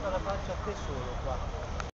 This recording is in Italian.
tutta la faccia a te solo qua.